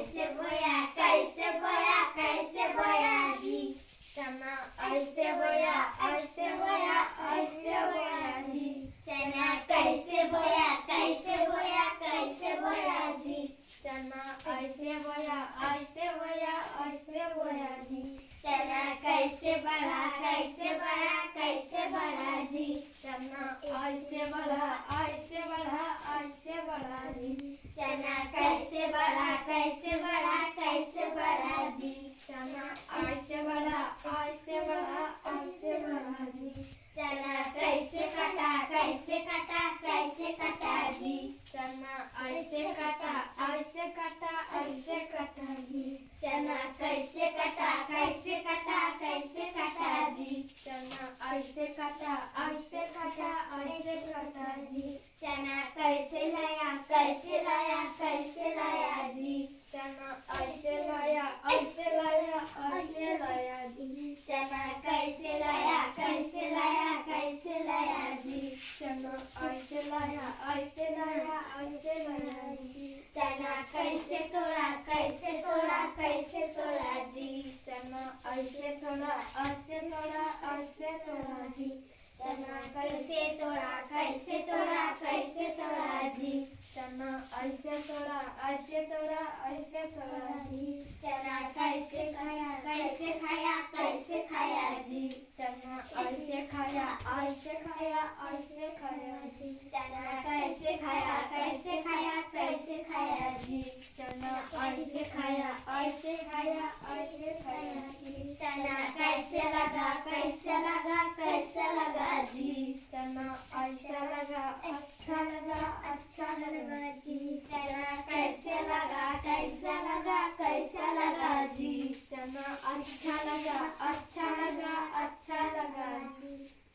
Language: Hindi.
कैसे बोया कैसे बोया कैसे बोया जी चना ऐसे बोया ऐसे बोया ऐसे बोया जी चना कैसे बोया कैसे बोया कैसे बोया जी चना ऐसे बोया ऐसे बोया ऐसे बोया जी चना कैसे बढ़ा कैसे बढ़ा कैसे बढ़ा जी चना ऐसे बढ़ा ऐसे बढ़ा ऐसे बढ़ा जी चना कैसे बढ़ा कैसे बढ़ा कैसे बढ़ा जी। चना ऐसे बढ़ा ऐसे बढ़ा ऐसे बढ़ा जी। चना कैसे कटा कैसे कटा कैसे कटा जी। चना ऐसे कटा ऐसे कटा ऐसे कटा जी। चना कैसे कटा कैसे कटा कैसे कटा जी। चना ऐसे कटा ऐसे कटा ऐसे कटा जी। चना कैसे कैसे लाया कैसे लाया जी चना ऐसे लाया ऐसे लाया ऐसे लाया जी चना कैसे लाया कैसे लाया कैसे लाया जी चना ऐसे लाया ऐसे लाया ऐसे लाया जी चना कैसे तोड़ा कैसे तोड़ा कैसे तोड़ा जी चना ऐसे तोड़ा ऐसे तोड़ा ऐसे तोड़ा जी चना कैसे तोड़ा कैसे तोड़ा जी चना ऐसे तोड़ा ऐसे तोड़ा ऐसे तोड़ा जी। चना कैसे खाया कैसे खाया कैसे खाया जी। चना ऐसे खाया ऐसे खाया ऐसे खाया जी। चना कैसे खाया कैसे खाया कैसे खाया जी। चना ऐसे खाया ऐसे खाया ऐसे खाया जी। चना कैसे लगा कैसे लगा कैसे लगा जी चना ऐसा लगा अच्छा लगा अच्छा लगा जी चना कैसे लगा कैसा लगा कैसा लगा जी चना अच्छा लगा अच्छा लगा अच्छा लगा जी